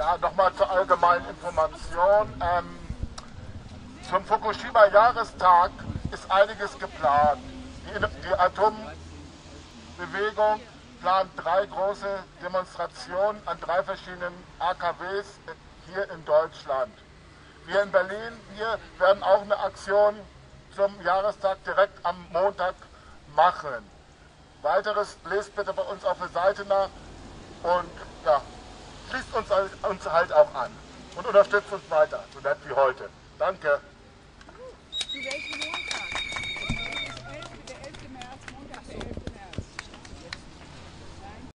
Ja, nochmal zur allgemeinen Information. Ähm, zum Fukushima-Jahrestag ist einiges geplant. Die, die Atombewegung plant drei große Demonstrationen an drei verschiedenen AKWs hier in Deutschland. Wir in Berlin, wir werden auch eine Aktion zum Jahrestag direkt am Montag machen. Weiteres lest bitte bei uns auf der Seite nach und ja, uns halt auch an und unterstützt uns weiter, so nett wie heute. Danke.